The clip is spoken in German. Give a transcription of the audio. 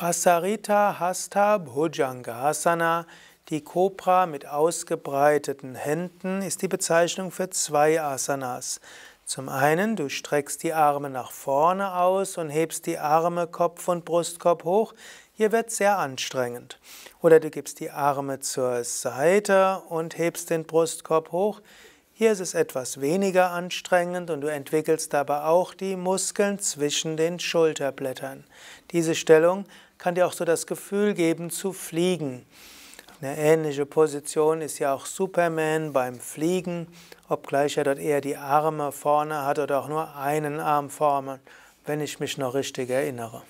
Prasarita Hasta Bhujangasana, die Kobra mit ausgebreiteten Händen, ist die Bezeichnung für zwei Asanas. Zum einen, du streckst die Arme nach vorne aus und hebst die Arme Kopf und Brustkorb hoch. Hier wird sehr anstrengend. Oder du gibst die Arme zur Seite und hebst den Brustkorb hoch. Hier ist es etwas weniger anstrengend und du entwickelst dabei auch die Muskeln zwischen den Schulterblättern. Diese Stellung kann dir auch so das Gefühl geben zu fliegen. Eine ähnliche Position ist ja auch Superman beim Fliegen, obgleich er dort eher die Arme vorne hat oder auch nur einen Arm vorne, wenn ich mich noch richtig erinnere.